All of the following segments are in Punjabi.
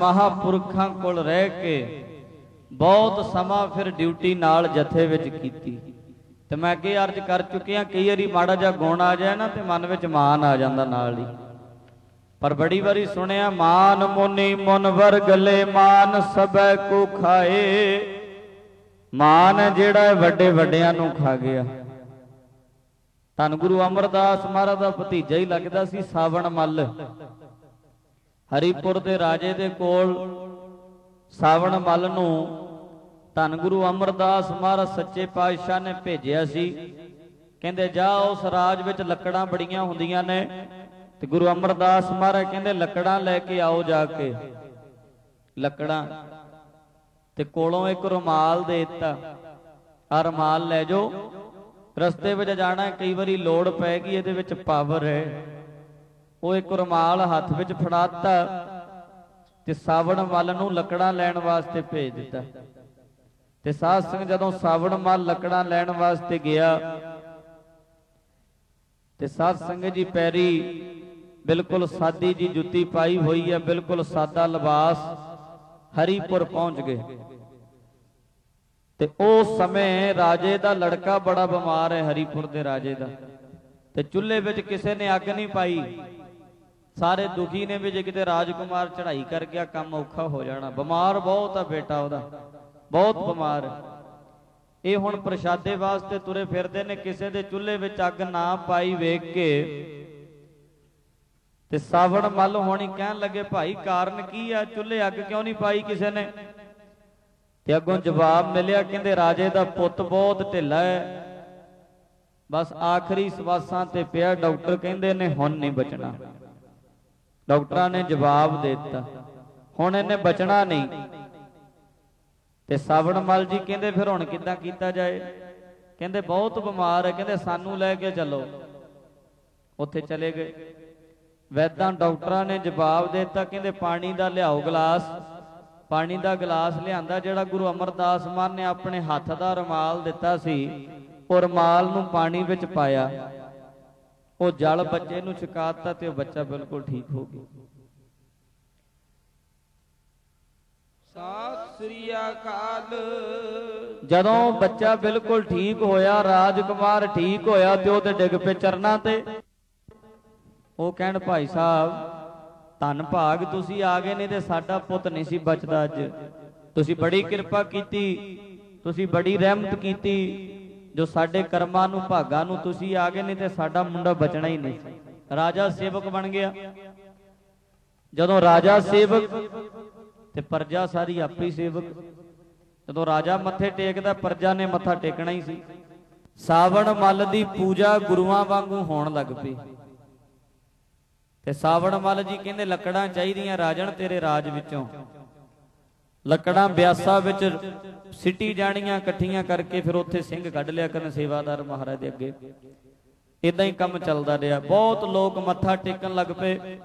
ਮਹਾਪੁਰਖਾਂ ਕੋਲ ਰਹਿ ਕੇ ਬਹੁਤ ਸਮਾਂ ਫਿਰ ਡਿਊਟੀ ਨਾਲ ਜਥੇ ਵਿੱਚ ਕੀਤੀ। ਤੇ ਮੈਂ ਅੱਗੇ ਅਰਜ਼ ਕਰ ਚੁੱਕਿਆ ਕਈ ਵਾਰੀ ਮਾੜਾ ਜਿਹਾ ਗੁਣ ਆ ਜਾਏ ਨਾ ਤੇ ਮਨ ਵਿੱਚ ਮਾਨ ਆ ਜਾਂਦਾ ਨਾਲ ਹੀ। ਪਰ ਬੜੀ ਵਾਰੀ ਸੁਣਿਆ, ਮਾਨ ਮੁਨੀ ਮੁਨਵਰ ਗਲੇ ਮਾਨ ਸਬੈ ਕੋ ਖਾਏ। ਮਾਨ ਜਿਹੜਾ ਵੱਡੇ ਵੱਡਿਆਂ ਨੂੰ ਖਾ ਗਿਆ। ਧੰਨ ਗੁਰੂ ਅਮਰਦਾਸ ਮਹਾਰਾਜ ਦਾ ਭਤੀਜਾ ਹੀ ਲੱਗਦਾ ਸੀ ਸਾਵਣ ਮੱਲ। ਹਰੀਪੁਰ ਦੇ ਰਾਜੇ ਦੇ ਕੋਲ ਸਾਵਣ ਮੱਲ ਨੂੰ ਧੰਨ ਗੁਰੂ ਅਮਰਦਾਸ ਮਹਾਰਾਜ ਸੱਚੇ ਪਾਤਸ਼ਾਹ ਨੇ ਭੇਜਿਆ ਸੀ। ਕਹਿੰਦੇ, ਜਾ ਉਸ ਰਾਜ ਵਿੱਚ ਲੱਕੜਾਂ ਬੜੀਆਂ ਹੁੰਦੀਆਂ ਨੇ ਤੇ ਗੁਰੂ ਅਮਰਦਾਸ ਮਹਾਰਾਜ ਕਹਿੰਦੇ, ਲੱਕੜਾਂ ਲੈ ਕੇ ਆਓ ਜਾ ਕੇ। ਲੱਕੜਾਂ ਤੇ ਕੋਲੋਂ ਇੱਕ ਰੁਮਾਲ ਦੇ ਦਿੱਤਾ। ਆ ਰੁਮਾਲ ਲੈ ਜਾਓ। ਰਸਤੇ ਵਿੱਚ ਜਾਣਾ, ਕਈ ਵਾਰੀ ਲੋੜ ਪੈ ਗਈ, ਇਹਦੇ ਵਿੱਚ ਪਾਵਰ ਹੈ। ਉਹ ਇੱਕ ਰੁਮਾਲ ਹੱਥ ਵਿੱਚ ਫੜਾਤਾ ਤੇ ਸਾਵਣ ਮੱਲ ਨੂੰ ਲੱਕੜਾਂ ਲੈਣ ਵਾਸਤੇ ਭੇਜ ਦਿੱਤਾ। ਤੇ ਸਾਧ ਸਿੰਘ ਜਦੋਂ ਸਾਵਣ ਮੱਲ ਲੱਕੜਾਂ ਲੈਣ ਵਾਸਤੇ ਗਿਆ, ਤੇ ਸਾਧ ਸੰਗਤ ਜੀ ਪੈਰੀ ਬਿਲਕੁਲ ਸਾਦੀ ਜੀ ਜੁੱਤੀ ਪਾਈ ਹੋਈ ਹੈ ਬਿਲਕੁਲ ਸਾਦਾ ਲਿਬਾਸ ਹਰੀਪੁਰ ਪਹੁੰਚ ਗਏ। ਤੇ ਉਸ ਸਮੇਂ ਰਾਜੇ ਦਾ ਲੜਕਾ ਬੜਾ ਬਿਮਾਰ ਹੈ ਹਰੀਪੁਰ ਦੇ ਰਾਜੇ ਦਾ। ਤੇ ਚੁੱਲ੍ਹੇ ਵਿੱਚ ਕਿਸੇ ਨੇ ਅੱਗ ਨਹੀਂ ਪਾਈ। ਸਾਰੇ ਦੁਖੀ ਨੇ ਵੀ ਜੇ ਕਿਤੇ ਰਾਜਕੁਮਾਰ ਚੜ੍ਹਾਈ ਕਰ ਗਿਆ, ਕੰਮ ਔਖਾ ਹੋ ਜਾਣਾ। ਬਿਮਾਰ ਬਹੁਤ ਆ ਬੇਟਾ ਉਹਦਾ। ਬਹੁਤ ਬਿਮਾਰ। ਇਹ ਹੁਣ ਪ੍ਰਸ਼ਾਦੇ ਵਾਸਤੇ ਤੁਰੇ ਫਿਰਦੇ ਨੇ, ਕਿਸੇ ਦੇ ਚੁੱਲ੍ਹੇ ਵਿੱਚ ਅੱਗ ਨਾ ਪਾਈ ਵੇਖ ਕੇ। ਤੇ ਸਾਵਣ ਮੱਲ ਹੋਣੀ ਕਹਿਣ ਲੱਗੇ, ਭਾਈ, ਕਾਰਨ ਕੀ ਆ? ਚੁੱਲ੍ਹੇ ਅੱਗ ਕਿਉਂ ਨਹੀਂ ਪਾਈ ਕਿਸੇ ਨੇ? ਤੇ ਅੱਗੋਂ ਜਵਾਬ ਮਿਲਿਆ, ਕਹਿੰਦੇ, ਰਾਜੇ ਦਾ ਪੁੱਤ ਬਹੁਤ ਢਿੱਲਾ ਹੈ। ਬਸ ਆਖਰੀ ਸਵਾਸਾਂ ਤੇ ਪਿਆ, ਡਾਕਟਰ ਕਹਿੰਦੇ ਨੇ, ਹੁਣ ਨਹੀਂ ਬਚਣਾ। ਡਾਕਟਰਾਂ ਨੇ ਜਵਾਬ ਦੇ ਦਿੱਤਾ। ਹੁਣ ਇਹਨੇ ਬਚਣਾ ਨਹੀਂ। ਤੇ ਸਾਵਣ ਮਲ ਜੀ ਕਹਿੰਦੇ, ਫਿਰ ਹੁਣ ਕਿੱਦਾਂ ਕੀਤਾ ਜਾਏ? ਕਹਿੰਦੇ, ਬਹੁਤ ਬਿਮਾਰ ਹੈ। ਕਹਿੰਦੇ, ਸਾਨੂੰ ਲੈ ਕੇ ਚੱਲੋ। ਉੱਥੇ ਚਲੇ ਗਏ। ਵੈਦਾਂ ਡਾਕਟਰਾਂ ਨੇ ਜਵਾਬ ਦੇ ਦਿੱਤਾ। ਕਹਿੰਦੇ, ਪਾਣੀ ਦਾ ਲਿਆਓ ਗਲਾਸ। ਪਾਣੀ ਦਾ ਗਲਾਸ ਲਿਆਂਦਾ, ਜਿਹੜਾ ਗੁਰੂ ਅਮਰਦਾਸ ਮਾਨ ਨੇ ਆਪਣੇ ਹੱਥ ਦਾ ਰੁਮਾਲ ਦਿੱਤਾ ਸੀ, ਉਹ ਰੁਮਾਲ ਨੂੰ ਪਾਣੀ ਵਿੱਚ ਪਾਇਆ। ਉਹ ਜਲ ਬੱਚੇ ਨੂੰ ਛਕਾਤਾ ਤੇ ਉਹ ਬੱਚਾ ਬਿਲਕੁਲ ਠੀਕ ਹੋ ਗਿਆ। ਸਤਿ ਸ੍ਰੀ ਅਕਾਲ। ਜਦੋਂ ਬੱਚਾ ਬਿਲਕੁਲ ਠੀਕ ਹੋਇਆ ਰਾਜਕੁਮਾਰ ਠੀਕ ਹੋਇਆ ਤੇ ਉਹ ਤੇ ਡਿੱਗ ਪਏ ਚਰਨਾਂ ਤੇ। ਉਹ ਕਹਿਣ ਭਾਈ ਸਾਹਿਬ ਧੰਨ ਭਾਗ ਤੁਸੀਂ ਆ ਗਏ ਨੇ ਤੇ ਸਾਡਾ ਪੁੱਤ ਨਹੀਂ ਸੀ ਬਚਦਾ ਅੱਜ। ਤੁਸੀਂ ਬੜੀ ਕਿਰਪਾ ਕੀਤੀ ਤੁਸੀਂ ਬੜੀ ਰਹਿਮਤ ਕੀਤੀ ਜੋ ਸਾਡੇ ਕਰਮਾਂ ਨੂੰ, ਭਾਗਾਂ ਨੂੰ ਤੁਸੀਂ ਆ ਗਏ ਨੇ ਤੇ ਸਾਡਾ ਮੁੰਡਾ ਬਚਣਾ ਹੀ ਨਹੀਂ। ਰਾਜਾ ਸੇਵਕ ਬਣ ਗਿਆ। ਜਦੋਂ ਰਾਜਾ ਸੇਵਕ ਤੇ ਪਰਜਾ ਸਾਰੀ ਆਪੇ ਸੇਵਕ। ਜਦੋਂ ਰਾਜਾ ਮੱਥੇ ਟੇਕਦਾ, ਪਰਜਾ ਨੇ ਮੱਥਾ ਟੇਕਣਾ ਹੀ ਸੀ। ਸਾਵਣ ਮੱਲ ਦੀ ਪੂਜਾ ਗੁਰੂਆਂ ਵਾਂਗੂ ਹੋਣ ਲੱਗ ਪਈ। ਤੇ ਸਾਵਣ ਮੱਲ ਜੀ ਕਹਿੰਦੇ, ਲੱਕੜਾਂ ਚਾਹੀਦੀਆਂ ਰਾਜਣ ਤੇਰੇ ਰਾਜ ਵਿੱਚੋਂ। ਲੱਕੜਾਂ ਬਿਆਸਾ ਵਿੱਚ ਸਿੱਟੀ ਜਾਣੀਆਂ ਇਕੱਠੀਆਂ ਕਰਕੇ ਫਿਰ ਉੱਥੇ ਸਿੰਘ ਕੱਢ ਲਿਆ ਕਰਨ ਸੇਵਾਦਾਰ ਮਹਾਰਾਜ ਦੇ ਅੱਗੇ। ਇਦਾਂ ਹੀ ਕੰਮ ਚੱਲਦਾ ਰਿਹਾ। ਬਹੁਤ ਲੋਕ ਮੱਥਾ ਟੇਕਣ ਲੱਗ ਪਏ।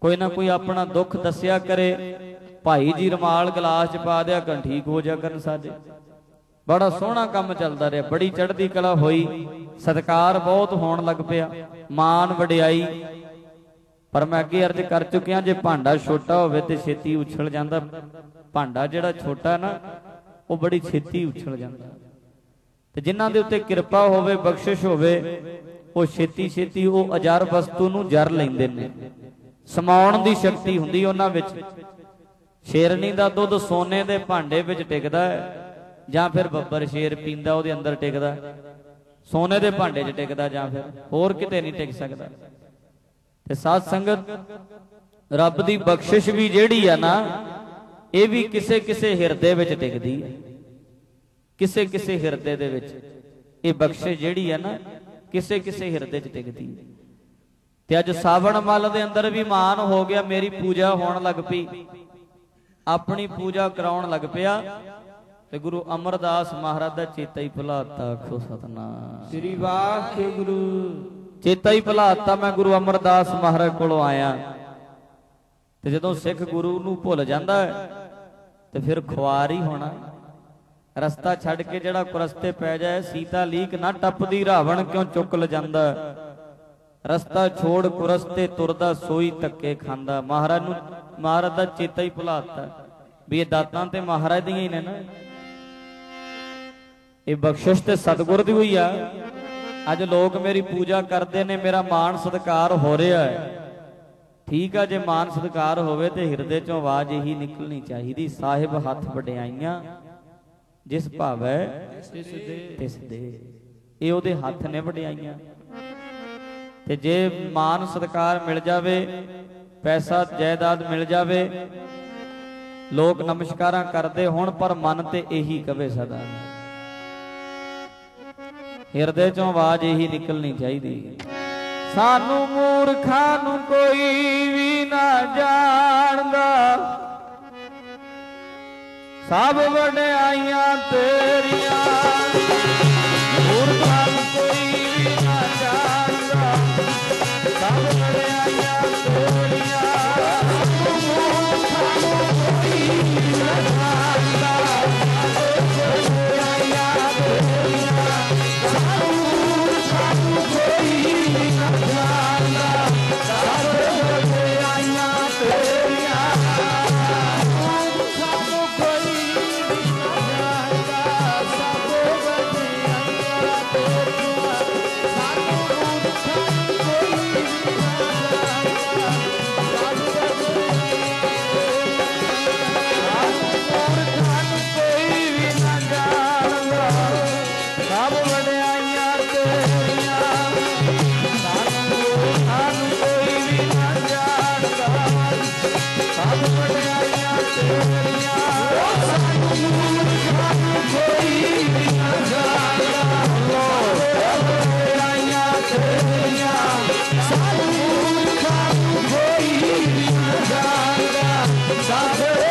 ਕੋਈ ਨਾ ਕੋਈ ਆਪਣਾ ਦੁੱਖ ਦੱਸਿਆ ਕਰੇ। ਭਾਈ ਜੀ ਰਮਾਲ ਗਲਾਸ ਚ ਪਾ ਦਿਆ ਕਰਨ ਠੀਕ ਹੋ ਜਾ ਕਰਨ ਸਾਡੇ। ਬੜਾ ਸੋਹਣਾ ਕੰਮ ਚੱਲਦਾ ਰਿਹਾ। ਬੜੀ ਚੜ੍ਹਦੀ ਕਲਾ ਹੋਈ। ਸਤਕਾਰ ਬਹੁਤ ਹੋਣ ਲੱਗ ਪਿਆ। ਮਾਨ ਵਡਿਆਈ। ਪਰ ਮੈਂ ਅੱਗੇ ਅਰਜ਼ ਕਰ ਚੁੱਕਿਆ ਜੇ ਭਾਂਡਾ ਛੋਟਾ ਹੋਵੇ ਤੇ ਛੇਤੀ ਉਛਲ ਜਾਂਦਾ। ਭਾਂਡਾ ਜਿਹੜਾ ਛੋਟਾ ਨਾ, ਉਹ ਬੜੀ ਛੇਤੀ ਉਛਲ ਜਾਂਦਾ। ਤੇ ਜਿਨ੍ਹਾਂ ਦੇ ਉੱਤੇ ਕਿਰਪਾ ਹੋਵੇ, ਬਖਸ਼ਿਸ਼ ਹੋਵੇ, ਉਹ ਛੇਤੀ ਛੇਤੀ ਉਹ ਅਜਰ ਵਸਤੂ ਨੂੰ ਜਰ ਲੈਂਦੇ ਨੇ। ਸਮਾਉਣ ਦੀ ਸ਼ਕਤੀ ਹੁੰਦੀ ਉਹਨਾਂ ਵਿੱਚ। ਸ਼ੇਰਨੀ ਦਾ ਦੁੱਧ ਸੋਨੇ ਦੇ ਭਾਂਡੇ ਵਿੱਚ ਟਿਕਦਾ ਹੈ, ਜਾਂ ਫਿਰ ਬੱਬਰ ਸ਼ੇਰ ਪੀਂਦਾ, ਉਹਦੇ ਅੰਦਰ ਟਿਕਦਾ ਸੋਨੇ ਦੇ ਭਾਂਡੇ 'ਚ ਟਿਕਦਾ ਜਾਂ ਫਿਰ ਹੋਰ ਕਿਤੇ ਨਹੀਂ ਟਿਕ ਸਕਦਾ। ਤੇ ਸਾਧ ਸੰਗਤ, ਰੱਬ ਦੀ ਬਖਸ਼ਿਸ਼ ਵੀ ਜਿਹੜੀ ਆ ਨਾ, ਇਹ ਵੀ ਕਿਸੇ ਕਿਸੇ ਹਿਰਦੇ ਵਿੱਚ ਟਿਕਦੀ ਹੈ ਕਿਸੇ ਕਿਸੇ ਹਿਰਦੇ ਦੇ ਵਿੱਚ ਇਹ ਬਖਸ਼ਿਸ਼ ਜਿਹੜੀ ਆ ਨਾ, ਕਿਸੇ ਕਿਸੇ ਹਿਰਦੇ 'ਚ ਟਿਕਦੀ ਹੈ ਤੇ ਅੱਜ ਸਾਵਣ ਮੱਲ ਦੇ ਅੰਦਰ ਵੀ ਮਾਨ ਹੋ ਗਿਆ, ਮੇਰੀ ਪੂਜਾ ਹੋਣ ਲੱਗ ਪਈ। ਆਪਣੀ ਪੂਜਾ ਕਰਾਉਣ ਲੱਗ ਪਿਆ। ਤੇ ਗੁਰੂ ਅਮਰਦਾਸ ਮਹਾਰਾਜ ਦਾ ਚੇਤਾ ਹੀ ਭੁਲਾਤਾ ਆਖੋ ਸਤਨਾਮ। ਸ੍ਰੀ ਵਾਹਿਗੁਰੂ। ਚੇਤਾ ਹੀ ਭੁਲਾਤਾ ਮੈਂ ਗੁਰੂ ਅਮਰਦਾਸ ਮਹਾਰਾਜ ਕੋਲੋਂ ਆਇਆ। ਤੇ ਜਦੋਂ ਸਿੱਖ ਗੁਰੂ ਨੂੰ ਭੁੱਲ ਜਾਂਦਾ ਤੇ ਫਿਰ ਖੁਆਰ ਹੀ ਹੋਣਾ। ਰਸਤਾ ਛੱਡ ਕੇ ਜਿਹੜਾ ਕੁਰਸਤੇ ਪੈ ਜਾਏ, ਸੀਤਾ ਲੀਕ ਨਾ ਟੱਪਦੀ, ਰਾਵਣ ਕਿਉਂ ਚੁੱਕ ਲ ਜਾਂਦਾ? ਰਸਤਾ ਛੋੜ ਕੁਰਸਤੇ ਤੁਰਦਾ, ਸੋਈ ਧੱਕੇ ਖਾਂਦਾ। ਮਹਾਰਾਜ ਨੂੰ, ਮਹਾਰਾਜ ਦਾ ਚੇਤਾ ਹੀ ਭੁਲਾਤਾ ਵੀ ਇਹ ਦਾਤਾਂ ਤੇ ਮਹਾਰਾਜ ਦੀਆਂ ਹੀ ਨੇ ਨਾ। ਇਹ ਬਖਸ਼ਿਸ਼ ਤੇ ਸਤਿਗੁਰ ਦੀ ਹੋਈ ਆ। ਅੱਜ ਲੋਕ ਮੇਰੀ ਪੂਜਾ ਕਰਦੇ ਨੇ, ਮੇਰਾ ਮਾਣ ਸਤਿਕਾਰ ਹੋ ਰਿਹਾ ਹੈ। ਠੀਕ ਆ, ਜੇ ਮਾਨ ਸਤਿਕਾਰ ਹੋਵੇ ਤੇ ਹਿਰਦੇ ਚੋਂ ਆਵਾਜ਼ ਇਹੀ ਨਿਕਲਣੀ ਚਾਹੀਦੀ, ਸਾਹਿਬ ਹੱਥ ਵਡਿਆਈਆਂ, ਜਿਸ ਭਾਵੈ ਤਿਸ ਦੇ ਤਿਸ ਦੇ। ਇਹ ਉਹਦੇ ਹੱਥ ਨੇ ਵਡਿਆਈਆਂ। ਤੇ ਜੇ ਮਾਨ ਸਤਿਕਾਰ ਮਿਲ ਜਾਵੇ, ਪੈਸਾ, ਜਾਇਦਾਦ ਮਿਲ ਜਾਵੇ, ਲੋਕ ਨਮਸਕਾਰਾਂ ਕਰਦੇ ਹੋਣ, ਪਰ ਮਨ ਤੇ ਇਹੀ ਕਵੇ ਸਦਾ। ਹਿਰਦੇ ਚੋਂ ਆਵਾਜ਼ ਇਹੀ ਨਿਕਲਣੀ ਚਾਹੀਦੀ ਸਾਨੂੰ ਮੂਰਖਾਂ ਨੂੰ ਕੋਈ ਵੀ ਨਾ ਜਾਣਦਾ। ਸਭ ਵਡਿਆਈਆਂ ਤੇਰੀਆਂ।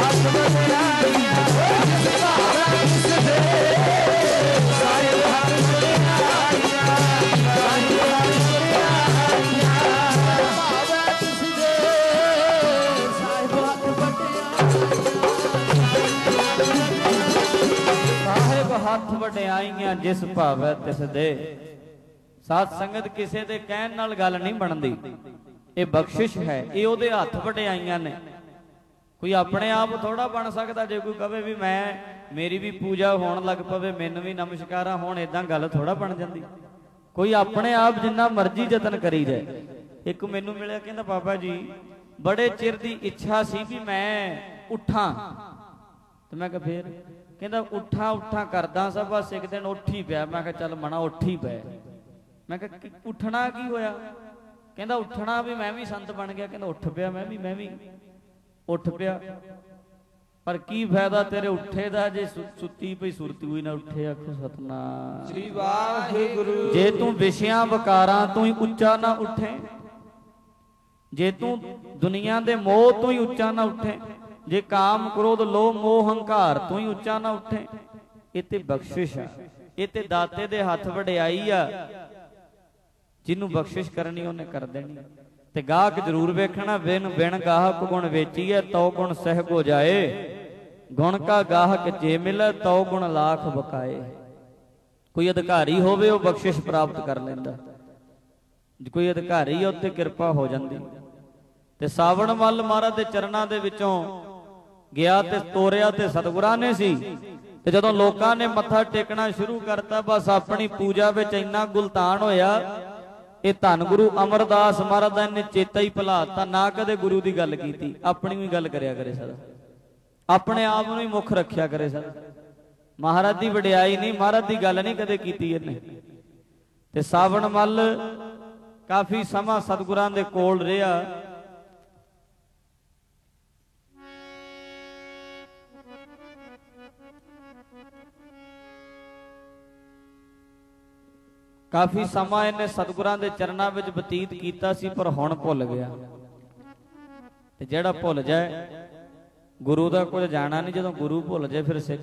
ਹੱਥ ਵਡਿਆਈਆਂ ਸਾਹਿਬ ਹੱਥ ਵਡਿਆਈਆਂ ਜਿਸ ਭਾਵੇਂ ਤਿਸ ਦੇ। ਸਾਧ ਸੰਗਤ ਕਿਸੇ ਦੇ ਕਹਿਣ ਨਾਲ ਗੱਲ ਨਹੀਂ ਬਣਦੀ। ਇਹ ਬਖਸ਼ਿਸ਼ ਹੈ, ਇਹ ਉਹਦੇ ਹੱਥ ਵਟਿਆਈਆਂ ਨੇ। ਕੋਈ ਆਪਣੇ ਆਪ ਥੋੜਾ ਬਣ ਸਕਦਾ, ਜੇ ਕੋਈ ਕਵੇ ਵੀ ਮੈਂ, ਮੇਰੀ ਵੀ ਪੂਜਾ ਹੋਣ ਲੱਗ ਪਵੇ, ਮੈਨੂੰ ਵੀ ਨਮਸਕਾਰਾਂ ਹੋਣ ਇਦਾਂ ਗੱਲ ਥੋੜਾ ਬਣ ਜਾਂਦੀ। ਕੋਈ ਆਪਣੇ ਆਪ ਜਿੰਨਾ ਮਰਜ਼ੀ ਯਤਨ ਕਰੀ ਜਾਏ। ਇੱਕ ਮੈਨੂੰ ਮਿਲਿਆ, ਕਹਿੰਦਾ, ਬਾਬਾ ਜੀ, ਬੜੇ ਚਿਰ ਦੀ ਇੱਛਾ ਸੀ ਵੀ ਮੈਂ ਉੱਠਾਂ। ਤੇ ਮੈਂ ਕਿਹਾ, ਫੇਰ? ਕਹਿੰਦਾ, ਉੱਠਾਂ ਉੱਠਾਂ ਕਰਦਾ ਸਾਂ, ਬਸ ਇੱਕ ਦਿਨ ਉੱਠ ਹੀ ਪਿਆ। ਮੈਂ ਕਿਹਾ, ਚੱਲ ਮਣਾ ਉੱਠ ਹੀ ਪਏ ਮੈਂ ਕਿਹਾ ਕਿ- ਉੱਠਣਾ ਕੀ ਹੋਇਆ? ਕਹਿੰਦਾ ਉੱਠਣਾ ਵੀ ਮੈਂ ਵੀ ਸੰਤ ਬਣ ਗਿਆ। ਕਹਿੰਦਾ ਉੱਠ ਪਿਆ ਮੈਂ ਵੀ ਮੈਂ ਵੀ। ਉੱਠ ਪਿਆ। ਪਰ ਕੀ ਫਾਇਦਾ ਤੇਰੇ ਉੱਠੇ ਦਾ ਜੇ ਸੁੱਤੀ ਪਈ ਸੁਰਤੀ ਹੋਈ ਨਾ ਉੱਠੇ ਆਖੋ ਸਤਨਾਮ। ਸ੍ਰੀ ਵਾਹਿਗੁਰੂ। ਜੇ ਤੂੰ ਵਿਸ਼ਿਆਂ ਵਿਕਾਰਾਂ ਤੋਂ ਹੀ ਉੱਚਾ ਨਾ ਉੱਠੇ ਜੇ ਤੂੰ ਦੁਨੀਆ ਦੇ ਮੋਹ ਤੋਂ ਹੀ ਉੱਚਾ ਨਾ ਉੱਠੇ ਜੇ ਕਾਮ ਕ੍ਰੋਧ ਲੋਭ ਮੋਹ ਹੰਕਾਰ ਤੋਂ ਹੀ ਉੱਚਾ ਨਾ ਉੱਠੇ ਇਹ ਤੇ ਬਖਸ਼ਿਸ਼ ਆ। ਇਹ ਤੇ ਦਾਤੇ ਦੇ ਹੱਥ ਵਡਿਆਈ ਆ। ਜਿਹਨੂੰ ਬਖਸ਼ਿਸ਼ ਕਰਨੀ ਉਹਨੇ ਕਰ ਦੇਣੀ। ਤੇ ਗਾਹਕ ਜ਼ਰੂਰ ਵੇਖਣਾ, ਬਿਨ ਬਿਨ ਗਾਹਕ ਗੁਣ ਵੇਚੀਐ ਤਉ ਗੁਣ ਸਹਿ ਕੋ ਜਾਏ। ਗੁਣ ਕਾ ਗਾਹਕ ਜੇ ਮਿਲੈ, ਤਉ ਗੁਣ ਲਾਖ ਬਕਾਏ। ਕੋਈ ਅਧਿਕਾਰੀ ਹੋਵੇ, ਉਹ ਬਖਸ਼ਿਸ਼ ਪ੍ਰਾਪਤ ਕਰ ਲੈਂਦਾ। ਜੇ ਕੋਈ ਅਧਿਕਾਰੀ ਹੈ ਉੱਤੇ ਕਿਰਪਾ ਹੋ ਜਾਂਦੀ। ਤੇ ਸਾਵਣ ਮੱਲ ਮਹਾਰਾਜ ਦੇ ਚਰਨਾਂ ਦੇ ਵਿੱਚੋਂ ਗਿਆ ਤੇ ਤੋਰਿਆ ਤੇ ਸਤਿਗੁਰਾਂ ਨੇ ਸੀ। ਤੇ ਜਦੋਂ ਲੋਕਾਂ ਨੇ ਮੱਥਾ ਟੇਕਣਾ ਸ਼ੁਰੂ ਕਰਤਾ, ਬਸ ਆਪਣੀ ਪੂਜਾ ਵਿੱਚ ਇੰਨਾ ਗੁਲਤਾਨ ਹੋਇਆ ਇਹ ਧੰਨ ਗੁਰੂ ਅਮਰਦਾਸ ਮਹਾਰਾਜ ਦਾ ਨੇ ਚੇਤਾ ਹੀ ਭੁਲਾਤਾ ਨਾ ਕਦੇ ਗੁਰੂ ਦੀ ਗੱਲ ਕੀਤੀ। ਆਪਣੀ ਵੀ ਗੱਲ ਕਰਿਆ ਕਰੇ ਸਦਾ ਆਪਣੇ ਆਪ ਨੂੰ ਹੀ ਮੁੱਖ ਰੱਖਿਆ ਕਰੇ ਸਦਾ ਮਹਾਰਾਜ ਦੀ ਵਡਿਆਈ ਨਹੀਂ, ਮਹਾਰਾਜ ਦੀ ਗੱਲ ਨਹੀਂ ਕਦੇ ਕੀਤੀ ਇਹਨੇ। ਤੇ ਸਾਵਣ ਮੱਲ ਕਾਫੀ ਸਮਾਂ ਸਤਿਗੁਰਾਂ ਦੇ ਕੋਲ ਰਿਹਾ। ਕਾਫੀ ਸਮਾਂ ਇਹਨੇ ਸਤਿਗੁਰਾਂ ਦੇ ਚਰਨਾਂ ਵਿੱਚ ਬਤੀਤ ਕੀਤਾ ਸੀ, ਪਰ ਹੁਣ ਭੁੱਲ ਗਿਆ। ਤੇ ਜਿਹੜਾ ਭੁੱਲ ਜਾਏ, ਗੁਰੂ ਦਾ ਕੁਝ ਜਾਣਾ ਨਹੀਂ, ਜਦੋਂ ਗੁਰੂ ਭੁੱਲ ਜਾਏ, ਫਿਰ ਸਿੱਖ